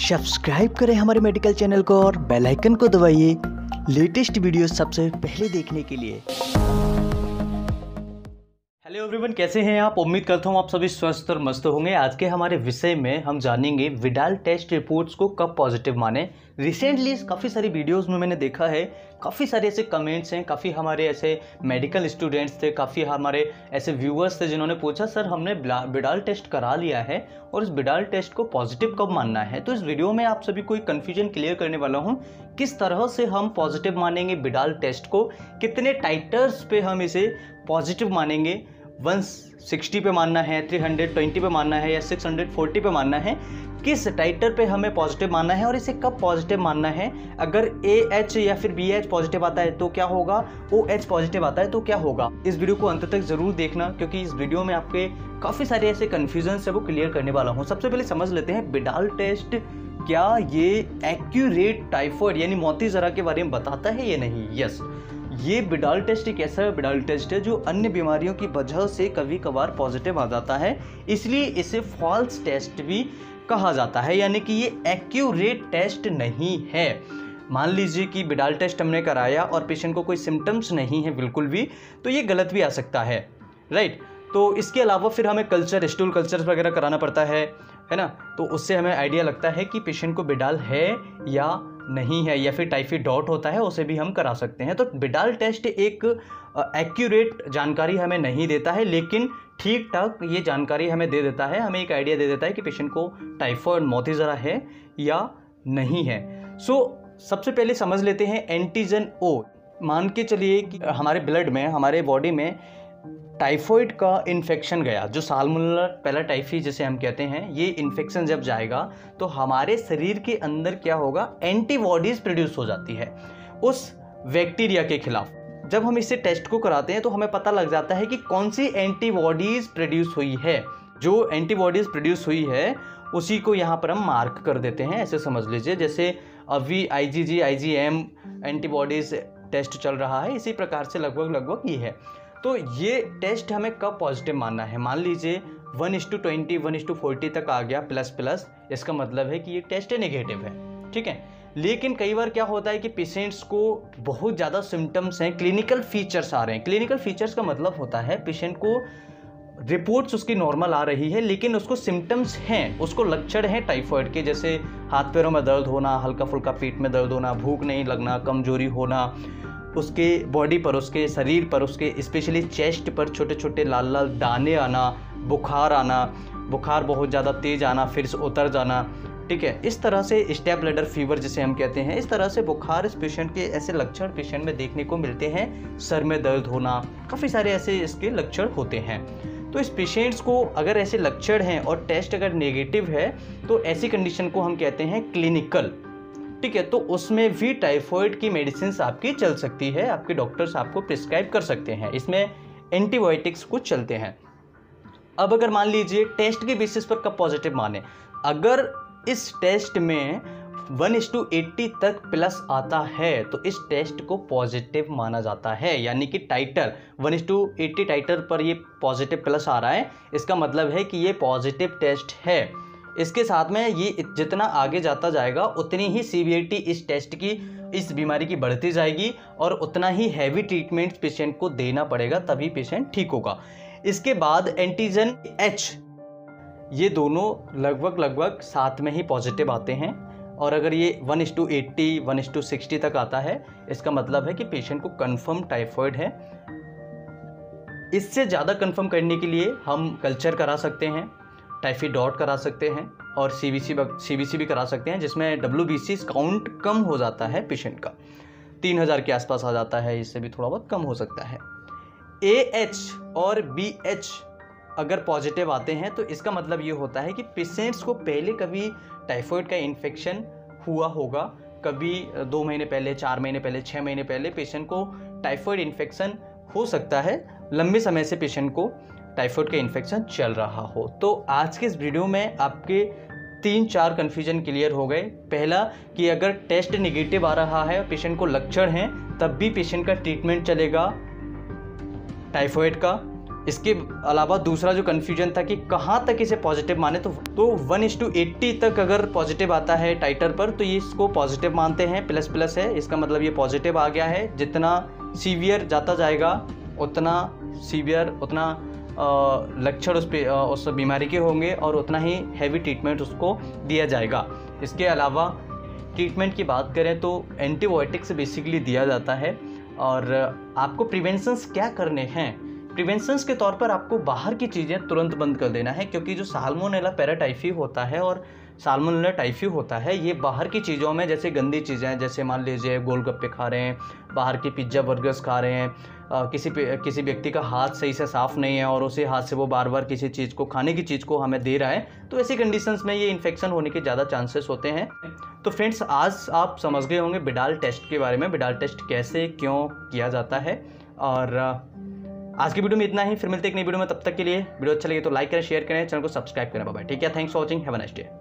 Subscribe करें हमारे medical channel को और बेल आइकन को दबाइए। लेटेस्ट वीडियो सबसे पहले देखने के लिए। हेलो एवरीवन कैसे हैं आप? उम्मीद करता हूँ आप सभी स्वस्थ और मस्त होंगे। आज के हमारे विषय में हम जानेंगे विडाल टेस्ट रिपोर्ट्स को कब पॉजिटिव माने। रिसेंटली काफ़ी सारी वीडियोस में मैंने देखा है काफ़ी सारे ऐसे कमेंट्स हैं, काफ़ी हमारे ऐसे मेडिकल स्टूडेंट्स थे, काफ़ी हमारे ऐसे व्यूअर्स थे जिन्होंने पूछा, सर, हमने बिडाल टेस्ट करा लिया है और इस बिडाल टेस्ट को पॉजिटिव कब मानना है? तो इस वीडियो में आप सभी को एक कन्फ्यूज़न क्लियर करने वाला हूँ, किस तरह से हम पॉजिटिव मानेंगे बिडाल टेस्ट को, कितने टाइटर्स पे हम इसे पॉजिटिव मानेंगे? 160 पे मानना है 320 पे मानना है या 640 पे मानना है किस टाइटर पे हमें पॉजिटिव मानना है और इसे कब पॉजिटिव मानना है? अगर ए एच या फिर बी एच पॉजिटिव आता है तो क्या होगा? ओ एच पॉजिटिव आता है तो क्या होगा? इस वीडियो को अंत तक ज़रूर देखना, क्योंकि इस वीडियो में आपके काफ़ी सारे ऐसे कन्फ्यूज़न है, वो क्लियर करने वाला हूँ। सबसे पहले समझ लेते हैं, बिडाल टेस्ट क्या ये एक्यूरेट टाइफॉइड यानी मोती जरा के बारे में बताता है या नहीं? यस ये बिडाल टेस्ट एक ऐसा बिडाल टेस्ट है जो अन्य बीमारियों की वजह से कभी कभार पॉजिटिव आ जाता है। इसलिए इसे फॉल्स टेस्ट भी कहा जाता है, यानी कि ये एक्यूरेट टेस्ट नहीं है। मान लीजिए कि बिडाल टेस्ट हमने कराया और पेशेंट को कोई सिम्टम्स नहीं है बिल्कुल भी तो ये गलत भी आ सकता है राइट तो इसके अलावा फिर हमें कल्चर स्टूल कल्चर वगैरह कराना पड़ता है है ना? तो उससे हमें आइडिया लगता है कि पेशेंट को बिडाल है या नहीं है या फिर टाइफाइड डॉट होता है उसे भी हम करा सकते हैं। तो बिडाल टेस्ट एक एक्यूरेट जानकारी हमें नहीं देता है लेकिन ठीक ठाक ये जानकारी हमें दे देता है। हमें एक आइडिया दे देता है कि पेशेंट को टाइफॉइड मोती ज़रा है या नहीं है। सो so, सबसे पहले समझ लेते हैं एंटीजन ओ मान के चलिए कि हमारे ब्लड में हमारे बॉडी में टाइफॉइड का इन्फेक्शन गया, जो सालमुलर पैलाटाइफी जिसे हम कहते हैं, ये इन्फेक्शन जब जाएगा तो हमारे शरीर के अंदर क्या होगा? एंटीबॉडीज प्रोड्यूस हो जाती है उस बैक्टीरिया के खिलाफ। जब हम इसे टेस्ट को कराते हैं तो हमें पता लग जाता है कि कौन सी एंटीबॉडीज प्रोड्यूस हुई है। जो एंटीबॉडीज प्रोड्यूस हुई है, उसी को यहाँ पर हम मार्क कर देते हैं, ऐसे समझ लीजिए। जैसे अभी I G G I G M antibodies test चल रहा है, इसी प्रकार से लगभग लगभग ये है। तो ये टेस्ट हमें कब पॉजिटिव मानना है? मान लीजिए one is to twenty one is to forty तक आ गया प्लस प्लस इसका मतलब है कि ये टेस्ट नेगेटिव है, ठीक है? लेकिन कई बार क्या होता है कि पेशेंट्स को बहुत ज़्यादा सिम्टम्स हैं क्लिनिकल फीचर्स आ रहे हैं। क्लिनिकल फीचर्स का मतलब होता है पेशेंट को रिपोर्ट्स उसकी नॉर्मल आ रही है, लेकिन उसको सिम्टम्स हैं, उसको लक्षण हैं टाइफॉइड के, जैसे हाथ पैरों में दर्द होना हल्का फुल्का पेट में दर्द होना, भूख नहीं लगना, कमज़ोरी होना उसके बॉडी पर, उसके शरीर पर, उसके स्पेशली चेस्ट पर छोटे छोटे लाल लाल दाने आना, बुखार आना, बुखार बहुत ज़्यादा तेज़ आना, फिर से उतर जाना, ठीक है? इस तरह से स्टेप ब्लडर फीवर जिसे हम कहते हैं, इस तरह से बुखार इस पेशेंट के ऐसे लक्षण पेशेंट में देखने को मिलते हैं, सर में दर्द होना, काफ़ी सारे ऐसे इसके लक्षण होते हैं। तो इस पेशेंट्स को अगर ऐसे लक्षण हैं और टेस्ट अगर नेगेटिव है तो ऐसी कंडीशन को हम कहते हैं क्लिनिकल ठीक है तो उसमें भी टाइफॉइड की मेडिसिन आपकी चल सकती है, आपके डॉक्टर्स आपको प्रिस्क्राइब कर सकते हैं। इसमें एंटीबायोटिक्स कुछ चलते हैं। अब अगर मान लीजिए टेस्ट के बेसिस पर कब पॉजिटिव माने? अगर इस टेस्ट में वन इस टू एट्टी तक प्लस आता है तो इस टेस्ट को पॉजिटिव माना जाता है। यानी कि titre one is to eighty titre पर ये पॉजिटिव प्लस आ रहा है। इसका मतलब है कि ये पॉजिटिव टेस्ट है। इसके साथ में ये जितना आगे जाता जाएगा, उतनी ही सीवियरिटी इस टेस्ट की, इस बीमारी की बढ़ती जाएगी और उतना ही हैवी ट्रीटमेंट पेशेंट को देना पड़ेगा, तभी पेशेंट ठीक होगा। इसके बाद एंटीजन एच ये दोनों लगभग लगभग साथ में ही पॉजिटिव आते हैं और अगर ये one is to eighty one is to sixty तक आता है, इसका मतलब है कि पेशेंट को कन्फर्म टाइफॉइड है। इससे ज़्यादा कन्फर्म करने के लिए हम कल्चर करा सकते हैं। टाइफी डॉट करा सकते हैं और C B C C B C भी करा सकते हैं, जिसमें डब्ल्यू बी सी काउंट कम हो जाता है पेशेंट का। तीन हज़ार के आसपास आ जाता है, इससे भी थोड़ा बहुत कम हो सकता है। ए एच और बी एच अगर पॉजिटिव आते हैं तो इसका मतलब ये होता है कि पेशेंट्स को पहले कभी टाइफॉइड का इन्फेक्शन हुआ होगा। कभी दो महीने पहले, चार महीने पहले छः महीने पहले पेशेंट को टाइफॉइड इन्फेक्शन हो सकता है। लंबे समय से पेशेंट को टाइफॉइड का इन्फेक्शन चल रहा हो। तो आज के इस वीडियो में आपके तीन चार कन्फ्यूज़न क्लियर हो गए। पहला, कि अगर टेस्ट निगेटिव आ रहा है पेशेंट को लक्षण हैं, तब भी पेशेंट का ट्रीटमेंट चलेगा टाइफॉइड का। इसके अलावा दूसरा जो कन्फ्यूज़न था कि कहाँ तक इसे पॉजिटिव माने तो तो वन इज़ टू एट्टी तक अगर पॉजिटिव आता है टाइटर पर तो ये इसको पॉजिटिव मानते हैं प्लस प्लस है। इसका मतलब ये पॉजिटिव आ गया है। जितना सीवियर जाता जाएगा, उतना सीवियर उतना लक्षण उस पे उस बीमारी के होंगे और उतना ही हैवी ट्रीटमेंट उसको दिया जाएगा। इसके अलावा ट्रीटमेंट की बात करें तो एंटीबायोटिक्स बेसिकली दिया जाता है और आपको प्रिवेंशंस क्या करने हैं? प्रिवेंशंस के तौर पर आपको बाहर की चीज़ें तुरंत बंद कर देना है क्योंकि जो साल्मोनेला पैराटाइफी होता है और साल्मोनेला टाइफी होता है, ये बाहर की चीज़ों में जैसे गंदी चीज़ें जैसे मान लीजिए गोलगप्पे खा रहे हैं, बाहर के पिज़्ज़ा बर्गर्स खा रहे हैं किसी किसी व्यक्ति का हाथ सही से साफ़ नहीं है और उसी हाथ से वो बार बार किसी चीज़ को, खाने की चीज़ को हमें दे रहा है तो ऐसी कंडीशंस में ये इन्फेक्शन होने के ज़्यादा चांसेस होते हैं। तो फ्रेंड्स आज आप समझ गए होंगे बिडाल टेस्ट के बारे में, बिडाल टेस्ट कैसे, क्यों किया जाता है। और आज की वीडियो में इतना ही, फिर मिलते एक नई वीडियो में, तब तक के लिए वीडियो अच्छा लगे तो लाइक करें शेयर करें, चैनल को सब्सक्राइब करें बाबा ठीक है thanks for watching have next day